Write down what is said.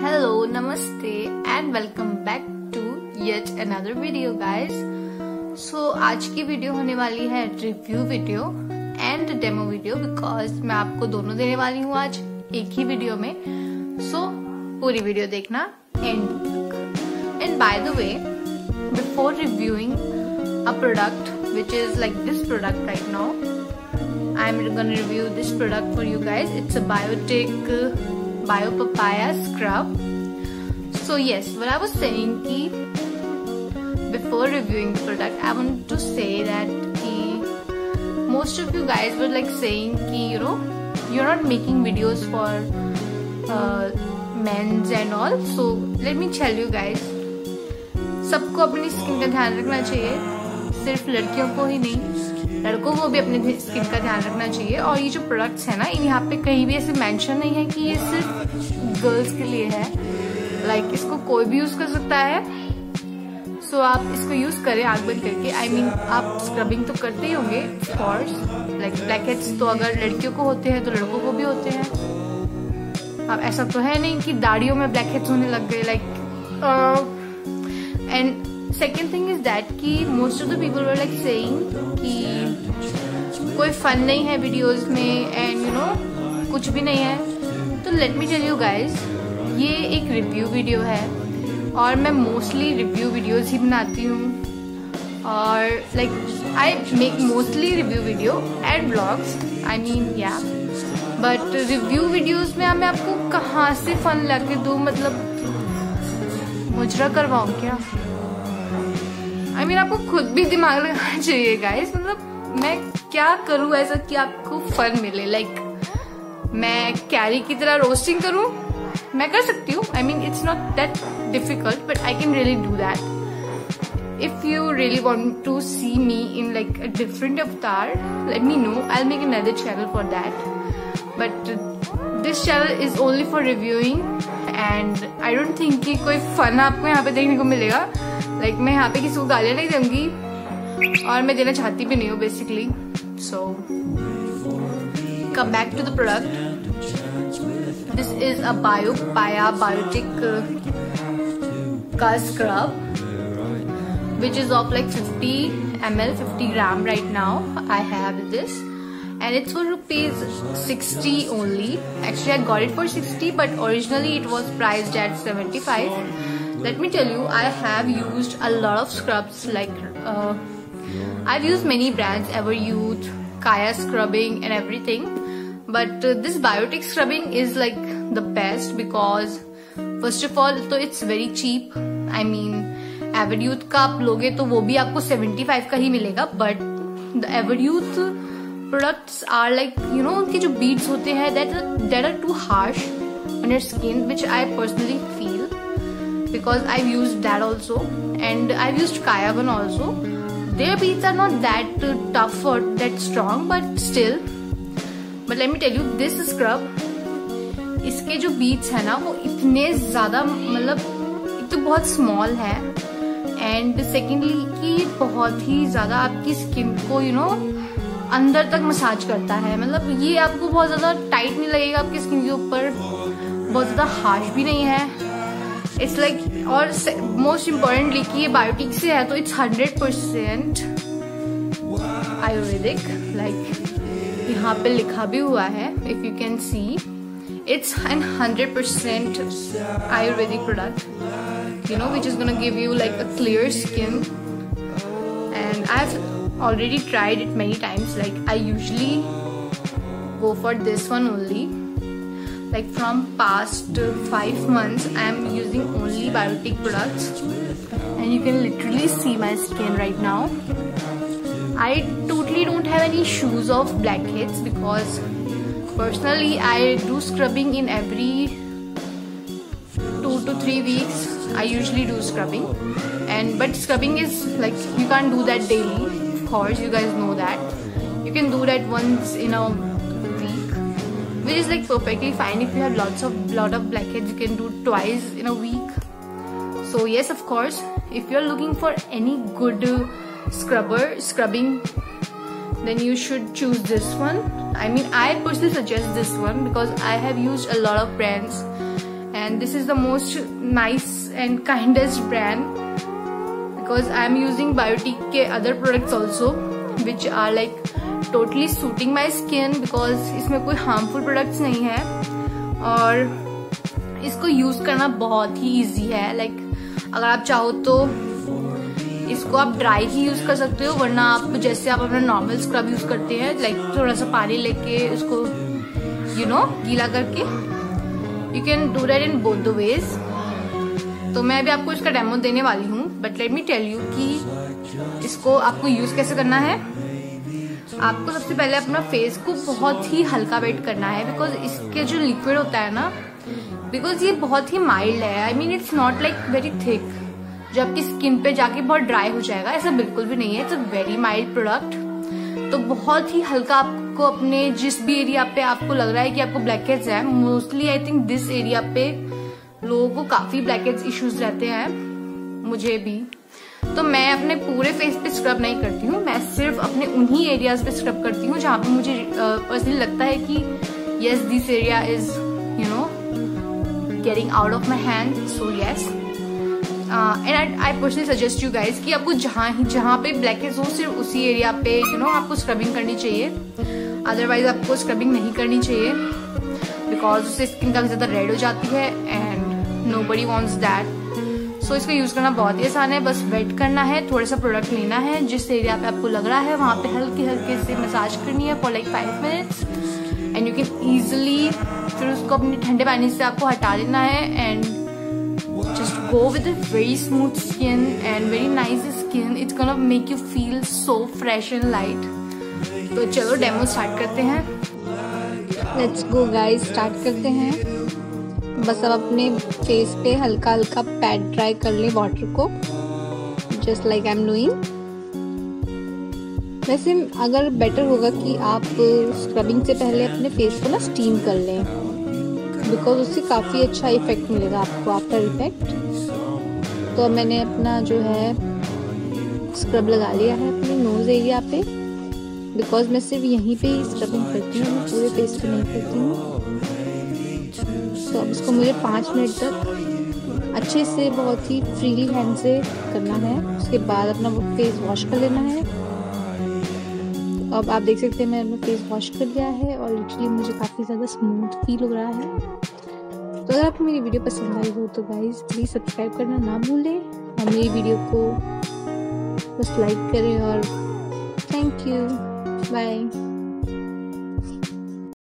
Hello नमस्ते and welcome back to yet another video guys so आज की video होने वाली है review video and demo video because मैं आपको दोनों देने वाली हूँ आज एक ही वीडियो में। सो so, पूरी वीडियो देखना and and by the way before reviewing a product which is like this product right now i'm gonna review this product for you guys. It's a biotic uh, bio papaya scrub so yes what i was saying ki before reviewing the product i want to say that ki most of you guys were like saying ki you know you're not making videos for uh, men's and all so let me tell you guys सबको अपनी skin का ध्यान रखना चाहिए सिर्फ़ लड़कियों को ही नहीं लड़कों को भी अपने स्किन का ध्यान रखना चाहिए। और ये जो प्रोडक्ट्स है ना यहाँ पे कहीं भी ऐसे मेंशन नहीं है कि ये सिर्फ़ गर्ल्स के लिए है। लाइक like, इसको कोई भी यूज़ कर सकता है। सो so, आप इसको यूज़ करें आग बंद करके। आई I मीन mean, आप स्क्रबिंग तो करते ही होंगे ऑफकोर्स लाइक ब्लैक तो अगर लड़कियों को होते हैं तो लड़कों को भी होते हैं। अब ऐसा तो है नहीं कि दाढ़ियों में ब्लैक हेड्स होने लग गए like and second thing is that कि most of the people were like saying कि कोई फन नहीं है वीडियोस में एंड यू नो कुछ भी नहीं है। तो let me tell you guys ये एक रिव्यू वीडियो है और मैं मोस्टली रिव्यू वीडियोस ही बनाती हूँ। और like I make mostly review video and vlogs I mean या बट रिव्यू वीडियोस में मैं आपको कहाँ से फन ला के दूँ? मतलब मुजरा करवाऊँ क्या? आई मीन आपको खुद भी दिमाग लगाना चाहिए गाइस मतलब मैं क्या करूँ ऐसा कि आपको फन मिले लाइक like, मैं कैरी की तरह रोस्टिंग करूँ मैं कर सकती हूँ I mean it's not that difficult but I can really do that if you really want to see me in like a different avatar let me know i'll make another channel for that but this channel is only for reviewing and i don't think कि कोई fun आपको यहाँ पे देखने को मिलेगा like like, मैं यहाँ पे किसी को गालियाँ नहीं दूँगी। और मैं देना चाहती भी नहीं हूँ basically so come back to the product this is a bio papaya Biotique का scrub which is of like 50 M L fifty gram right now I have this and it's four rupees sixty only actually I got it for sixty but originally it was price at seventy five let me tell you I have used a lot of scrubs like uh, I've used many brands Everyuth, Kaya scrubbing and everything but uh, this biotic scrubbing is like the best because first of all तो it's very cheap I mean Everyuth का आप लोगे तो वो भी आपको 75 का ही मिलेगा but the Everyuth products are like you know उनके जो beads होते हैं that are too harsh on your skin which I personally feel because I've used that also and I've used Kayavan also. Their beads are not that tough or that strong but still. But let me tell you this scrub इसके जो beats है ना वो इतने ज़्यादा मतलब एक तो बहुत स्मॉल है एंड सेकेंडली कि बहुत ही ज़्यादा आपकी स्किन को you know, अंदर तक मसाज करता है मतलब ये आपको बहुत ज़्यादा टाइट नहीं लगेगा आपकी स्किन के ऊपर बहुत ज़्यादा हार्श भी नहीं है इट्स लाइक और मोस्ट इम्पोर्टेंटली कि ये बायोटिक से है तो it's hundred percent Ayurvedic like यहाँ पे लिखा भी हुआ है if you can see it's an hundred percent Ayurvedic product you know which is gonna give you like a clear skin and I have already tried it many times like I usually go for this one only like from past five months i am using only biotic products. And you can literally see my skin right now. I totally don't have any issues of blackheads because personally i do scrubbing in every two to three weeks. I usually do scrubbing. And but scrubbing is like you can't do that daily. Of course you guys know that. You can do that once in a which is like perfectly fine if you have lots of lot of blackheads you can do twice in a week. So yes of course if you're looking for any good scrubber scrubbing then you should choose this one. I mean i personally suggest this one because i have used a lot of brands. And this is the most nice and kindest brand because I am using Biotique other products also which are like totally suiting my skin because इसमें कोई harmful products नहीं है। और इसको use करना बहुत ही easy है। लाइक like, अगर आप चाहो तो इसको आप ड्राई ही यूज़ कर सकते हो वरना आप जैसे आप अपना नॉर्मल स्क्रब यूज़ करते हैं लाइक थोड़ा सा पानी लेके उसको यू नो गीला करके you can do that in both the ways तो मैं अभी आपको इसका डेमो देने वाली हूँ but let me tell you कि इसको आपको यूज़ कैसे करना है। आपको सबसे पहले अपना फेस को बहुत ही हल्का वेट करना है बिकॉज़ इसके जो लिक्विड होता है ना बिकॉज़ ये बहुत ही माइल्ड है। I mean it's not like very thick जो आपकी स्किन पे जाके बहुत ड्राई हो जाएगा। ऐसा बिल्कुल भी नहीं है। It's a very mild product तो बहुत ही हल्का आपको अपने जिस भी एरिया पे आपको लग रहा है कि आपको ब्लैकेट्स है mostly I think this area पे लोगों को काफ़ी ब्लैकेट्स इश्यूज़ रहते हैं, मुझे भी। तो मैं अपने पूरे फेस पे स्क्रब नहीं करती हूँ मैं सिर्फ़ अपने उन्हीं एरियाज़ पे स्क्रब करती हूँ जहाँ पे मुझे पर्सनली लगता है कि yes this area is you know getting out of my hand so yes and I personally suggest you guys कि आपको जहाँ ही जहाँ पे ब्लैकेट्स हो सिर्फ़ उसी एरिया पे यू you नो know, आपको स्क्रबिंग करनी चाहिए। अदरवाइज़ आपको स्क्रबिंग नहीं करनी चाहिए बिकॉज़ उससे स्किन काफ़ी ज़्यादा रेड हो जाती है and nobody wants that so इसका यूज़ करना बहुत ही आसान है। बस वेट करना है थोड़ा सा प्रोडक्ट लेना है। जिस एरिया पे आपको लग रहा है, वहाँ पे हल्की हल्के से मसाज करनी है for like five minutes and you can easily फिर उसको अपने ठंडे पानी से आपको हटा देना है and go with a very smooth skin and very nice skin. It's gonna make you feel so fresh and light. तो चलो डेमो स्टार्ट करते हैं। लेट्स गो गाइस स्टार्ट करते हैं। बस अब अपने फेस पे हल्का हल्का पैड ड्राई कर लें वाटर को just like I am doing वैसे अगर बेटर होगा कि आप स्क्रबिंग से पहले अपने फेस को ना स्टीम कर लें बिकॉज़ उससे काफ़ी अच्छा इफ़ेक्ट मिलेगा आपको आफ्टर इफ़ेक्ट तो मैंने अपना जो है स्क्रब लगा लिया है अपने नोज़ एरिया पे बिकॉज़ मैं सिर्फ़ यहीं पे ही स्क्रबिंग करती हूँ पूरे फेस पे नहीं करती हूँ। तो अब इसको मुझे पाँच मिनट तक अच्छे से बहुत ही फ्रीली हैंड से करना है। उसके बाद अपना वो फेस वॉश कर लेना है। अब आप देख सकते हैं, मैंने फेस वॉश कर लिया है और लिटरली मुझे काफ़ी ज़्यादा स्मूथ फील हो रहा है। तो अगर आपको मेरी वीडियो पसंद आई हो तो गाइज़ प्लीज़ सब्सक्राइब करना ना भूलें। और मेरी वीडियो को बस लाइक करें और थैंक यू बाय